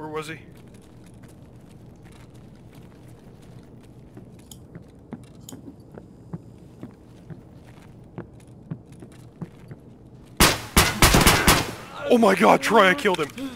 Where was he? Oh my god, Troy, I killed him.